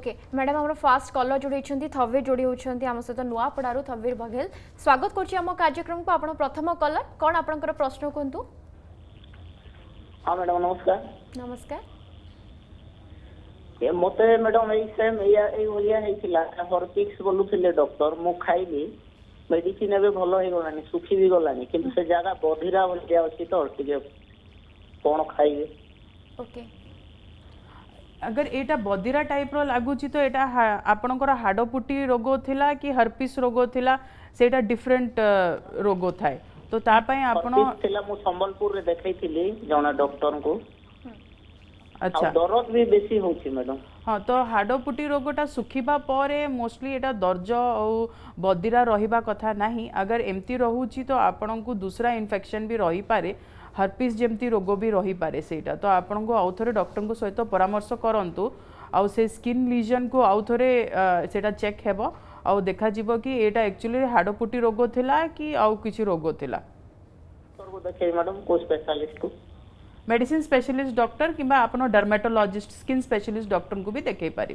Okay madam हमरा fast colour जोड़ी थविर जोड़ी होती आम सहित पडारु थवीर बघेल स्वागत करम कार्यक्रम को आपन प्रथम कलर कौन आप प्रश्न कहतु हाँ मैडम नमस्कार नमस्कार ए मते मैडम ए सेम ए ए होलिया हेछिला हॉर्पिक्स बोलु बोलूले डॉक्टर मु खाइली मेडिसिन ए भलो हे गलानी सुखी भी गलानी से जगह बधिरा बोलिया अच्छी तो टे कोन खाइबे ओके okay. अगर यहाँ बदिरा टाइप रगुच तो यहाँ आपणकर हाड़पुटी रोग थिला कि हर्पिस रोग थिला सेटा डिफरेंट रोग थाए तो तापाई आपण थिला मु संबलपुर रे देखाइथिली जना डॉक्टर को अच्छा दरद भी बेसी हो मैडम हाँ तो हाड़पुटी रोग टा सुखिबा परे मोस्टली एटा दर्ज और बदिरा रहिबा कथा नहीं अगर एमती रहूची तो आपण को दूसरा इन्फेक्शन भी रही पारे हरपिस जमी रोग भी रही पारे से तो आपन को आउ थे डक्टर सहित परामर्श करतु आउ से स्किन लिजन को आउ थे से चेक हे आखा देखा कि ये एक्चुअली हाड़पुटी रोग था कि आउ कि रोग था मेडिसिन स्पेशलिस्ट डॉक्टर कि आपनो डर्मेटोलॉजिस्ट स्किन स्पेशलिस्ट डॉक्टर को भी देखे पारे